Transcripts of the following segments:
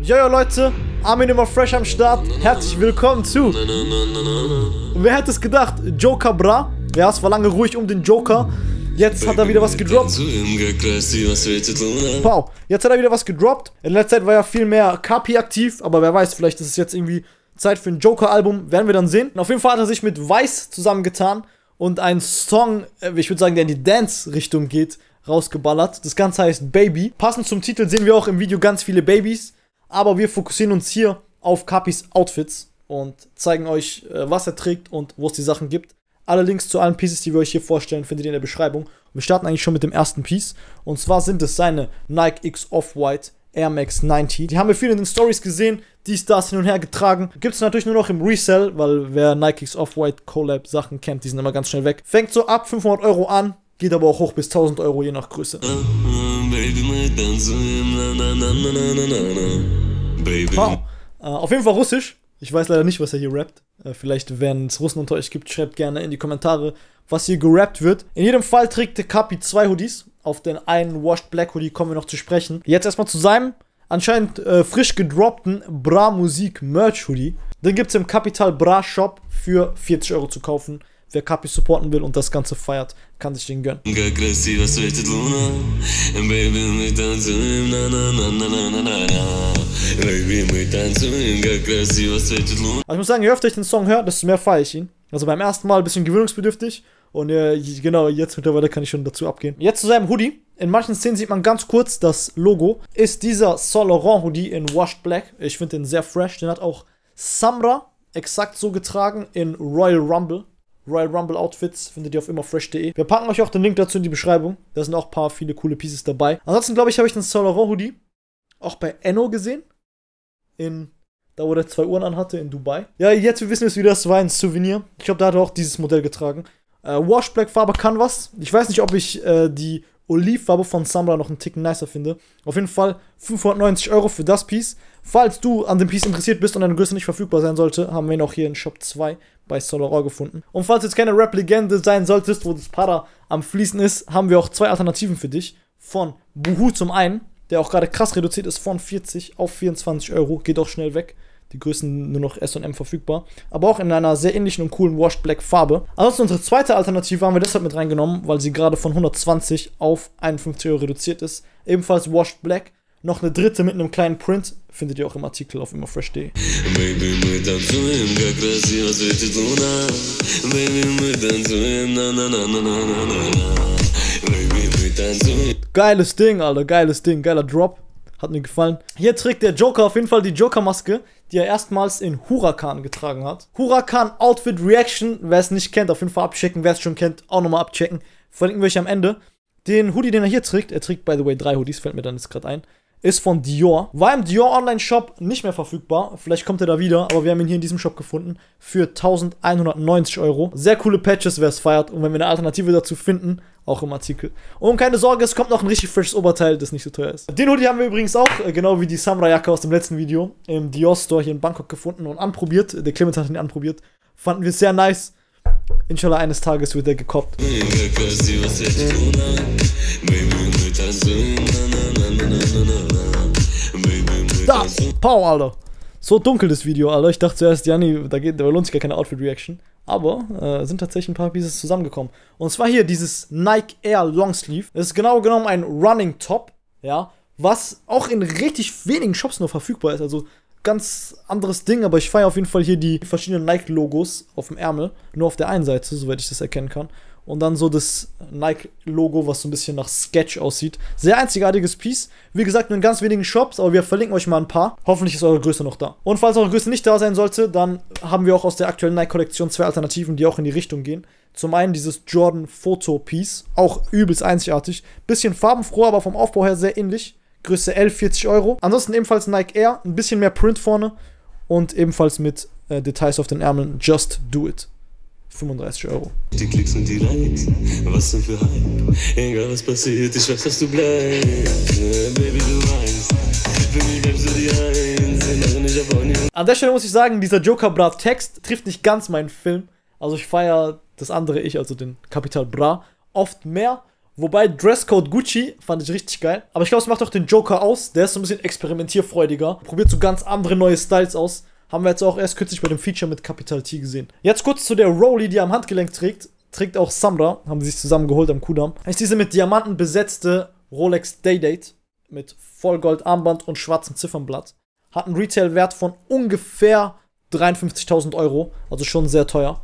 Jojo Leute, Armin immer fresh am Start. Herzlich willkommen zu. Wer hätte es gedacht? Joker Bra. Ja, es war lange ruhig um den Joker. Jetzt hat er wieder was gedroppt. Wow, jetzt hat er wieder was gedroppt. In letzter Zeit war ja viel mehr Kapi aktiv, aber wer weiß, vielleicht ist es jetzt irgendwie Zeit für ein Joker-Album. Werden wir dann sehen. Auf jeden Fall hat er sich mit Weiß zusammengetan und einen Song, äh, ich würde sagen, der in die Dance-Richtung geht, rausgeballert. Das Ganze heißt Baby. Passend zum Titel sehen wir auch im Video ganz viele Babys. Aber wir fokussieren uns hier auf Capis Outfits und zeigen euch, äh, was er trägt und wo es die Sachen gibt. Alle Links zu allen Pieces, die wir euch hier vorstellen, findet ihr in der Beschreibung. Und wir starten eigentlich schon mit dem ersten Piece. Und zwar sind es seine Nike X Off-White Air Max 90. Die haben wir viel in den Stories gesehen, die Stars hin und her getragen. Gibt es natürlich nur noch im Resell, weil wer Nike X Off-White Collab Sachen kennt, die sind immer ganz schnell weg. Fängt so ab 500 Euro an, geht aber auch hoch bis 1000 Euro je nach Größe. Wow. Äh, auf jeden Fall russisch. Ich weiß leider nicht, was er hier rappt. Äh, vielleicht, wenn es Russen unter euch gibt, schreibt gerne in die Kommentare, was hier gerappt wird. In jedem Fall trägt der Kapi zwei Hoodies. Auf den einen Washed Black Hoodie kommen wir noch zu sprechen. Jetzt erstmal zu seinem anscheinend äh, frisch gedroppten Bra Musik Merch Hoodie. Den gibt es im Capital Bra Shop für 40 Euro zu kaufen. Wer Kapi supporten will und das Ganze feiert, kann sich den gönnen. Also ich muss sagen, je öfter ich den Song höre, desto mehr feiere ich ihn. Also beim ersten Mal ein bisschen gewöhnungsbedürftig. Und äh, genau, jetzt mittlerweile kann ich schon dazu abgehen. Jetzt zu seinem Hoodie. In manchen Szenen sieht man ganz kurz das Logo. Ist dieser Saint Laurent Hoodie in Washed Black. Ich finde den sehr fresh. Den hat auch Samra exakt so getragen in Royal Rumble. Royal Rumble Outfits findet ihr auf immerfresh.de. Wir packen euch auch den Link dazu in die Beschreibung. Da sind auch ein paar viele coole Pieces dabei. Ansonsten glaube ich, habe ich den Laurent Hoodie auch bei Enno gesehen. In da wo der zwei Uhren anhatte in Dubai. Ja, jetzt wir wissen es wieder, das war ein Souvenir. Ich glaube, da hat er auch dieses Modell getragen. Äh, Wash Black Farbe kann was. Ich weiß nicht, ob ich äh, die Olivfarbe von Samra noch einen Ticken nicer finde. Auf jeden Fall 590 Euro für das Piece. Falls du an dem Piece interessiert bist und deine Größe nicht verfügbar sein sollte, haben wir ihn auch hier in Shop 2 bei Solora gefunden. Und falls du jetzt keine Rap-Legende sein solltest, wo das Para am Fließen ist, haben wir auch zwei Alternativen für dich. Von Buhu zum einen, der auch gerade krass reduziert ist von 40 auf 24 Euro, geht auch schnell weg. Die Größen nur noch S&M verfügbar. Aber auch in einer sehr ähnlichen und coolen Washed Black Farbe. Ansonsten unsere zweite Alternative haben wir deshalb mit reingenommen, weil sie gerade von 120 auf 51 Euro reduziert ist. Ebenfalls Washed Black. Noch eine dritte mit einem kleinen Print findet ihr auch im Artikel auf immerfresh.de. Geiles Ding, Alter, geiles Ding, geiler Drop. Hat mir gefallen. Hier trägt der Joker auf jeden Fall die Joker-Maske, die er erstmals in Huracan getragen hat. Huracan Outfit Reaction, wer es nicht kennt, auf jeden Fall abchecken. Wer es schon kennt, auch nochmal abchecken. Verlinken wir euch am Ende. Den Hoodie, den er hier trägt, er trägt by the way drei Hoodies, fällt mir dann jetzt gerade ein, ist von Dior. War im Dior Online Shop nicht mehr verfügbar. Vielleicht kommt er da wieder, aber wir haben ihn hier in diesem Shop gefunden für 1190 Euro. Sehr coole Patches, wer es feiert. Und wenn wir eine Alternative dazu finden, auch im Artikel. Und keine Sorge, es kommt noch ein richtig freshes Oberteil, das nicht so teuer ist. Den Hoodie haben wir übrigens auch, äh, genau wie die Samurai-Jacke aus dem letzten Video, im Dior Store hier in Bangkok gefunden und anprobiert. Der Clemens hat ihn anprobiert. Fanden wir sehr nice. Inshallah, eines Tages wird er gekoppt. Da! Pow, Alter! So dunkel das Video, Alter. Ich dachte zuerst, Janni, da, geht, da lohnt sich gar keine Outfit-Reaction. Aber äh, sind tatsächlich ein paar Pieces zusammengekommen. Und zwar hier dieses Nike Air Longsleeve. Das ist genau genommen ein Running Top, ja, was auch in richtig wenigen Shops nur verfügbar ist. Also ganz anderes Ding, aber ich feiere auf jeden Fall hier die verschiedenen Nike-Logos auf dem Ärmel. Nur auf der einen Seite, soweit ich das erkennen kann. Und dann so das Nike-Logo, was so ein bisschen nach Sketch aussieht. Sehr einzigartiges Piece. Wie gesagt, nur in ganz wenigen Shops, aber wir verlinken euch mal ein paar. Hoffentlich ist eure Größe noch da. Und falls eure Größe nicht da sein sollte, dann haben wir auch aus der aktuellen Nike-Kollektion zwei Alternativen, die auch in die Richtung gehen. Zum einen dieses Jordan Photo Piece, auch übelst einzigartig. Bisschen farbenfroh, aber vom Aufbau her sehr ähnlich. Größe L, 40 Euro. Ansonsten ebenfalls Nike Air, ein bisschen mehr Print vorne und ebenfalls mit äh, Details auf den Ärmeln. Just do it. 35 Euro. Die Klicks und die Likes, was denn für Hype? Egal was passiert, ich weiß, dass du bleibst. Baby, du weißt, für mich bleibst du die Eins. An der Stelle muss ich sagen, dieser Joker Bra Text trifft nicht ganz meinen Film. Also ich feiere das andere Ich, also den Kapital Bra, oft mehr, Wobei Dresscode Gucci fand ich richtig geil. Aber ich glaube, es macht auch den Joker aus. Der ist so ein bisschen experimentierfreudiger. Probiert so ganz andere neue Styles aus. Haben wir jetzt auch erst kürzlich bei dem Feature mit Capital T gesehen. Jetzt kurz zu der Rolli, die er am Handgelenk trägt. Trägt auch Samra. Haben sie sich zusammen geholt am Kudamm. Das ist diese mit Diamanten besetzte Rolex Day-Date. Mit Vollgold-Armband und schwarzem Ziffernblatt. Hat einen Retail-Wert von ungefähr 53.000 Euro. Also schon sehr teuer.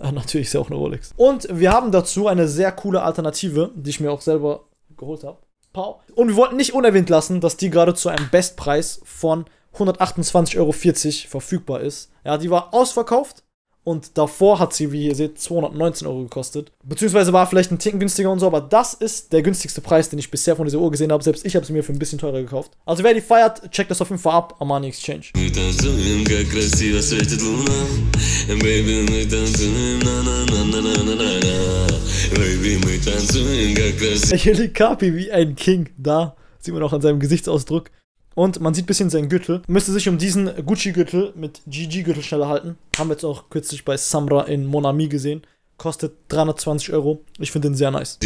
Äh, natürlich ist ja auch eine Rolex. Und wir haben dazu eine sehr coole Alternative, die ich mir auch selber geholt habe. Und wir wollten nicht unerwähnt lassen, dass die gerade zu einem Bestpreis von 128,40 Euro verfügbar ist. Ja, die war ausverkauft und davor hat sie, wie ihr seht, 219 Euro gekostet. Beziehungsweise war vielleicht ein Ticken günstiger und so, aber das ist der günstigste Preis, den ich bisher von dieser Uhr gesehen habe. Selbst ich habe sie mir für ein bisschen teurer gekauft. Also wer die feiert, checkt das auf jeden Fall ab. Armani Exchange. Hier liegt Kapi wie ein King da. Sieht man auch an seinem Gesichtsausdruck. Und man sieht ein bisschen seinen Gürtel. Müsste sich um diesen Gucci-Gürtel mit GG-Gürtel schneller halten. Haben wir jetzt auch kürzlich bei Samra in Monami gesehen. Kostet 320 Euro. Ich finde den sehr nice.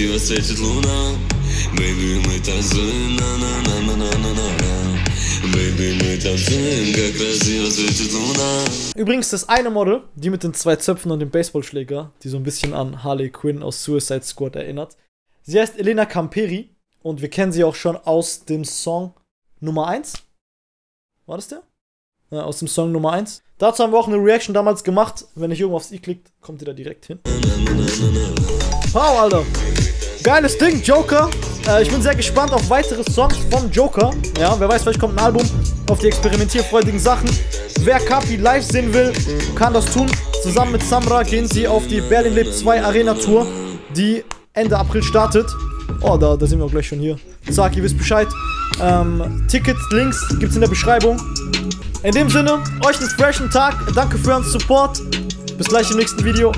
Übrigens das eine Model, die mit den zwei Zöpfen und dem Baseballschläger, die so ein bisschen an Harley Quinn aus Suicide Squad erinnert. Sie heißt Elena Camperi und wir kennen sie auch schon aus dem Song Nummer 1. War das der? Ja, aus dem Song Nummer 1. Dazu haben wir auch eine Reaction damals gemacht. Wenn ich irgendwo aufs i klickt, kommt ihr da direkt hin. Wow, Alter. Geiles Ding, Joker. Äh, ich bin sehr gespannt auf weitere Songs vom Joker. Ja, wer weiß, vielleicht kommt ein Album auf die experimentierfreudigen Sachen. Wer Kapi live sehen will, kann das tun. Zusammen mit Samra gehen sie auf die Berlin Lebt 2 Arena Tour, die Ende April startet. Oh, da, da sind wir auch gleich schon hier. Sag, ihr wisst Bescheid. Ähm, Tickets, Links gibt's in der Beschreibung. In dem Sinne, euch einen freshen Tag. Danke für euren Support. Bis gleich im nächsten Video.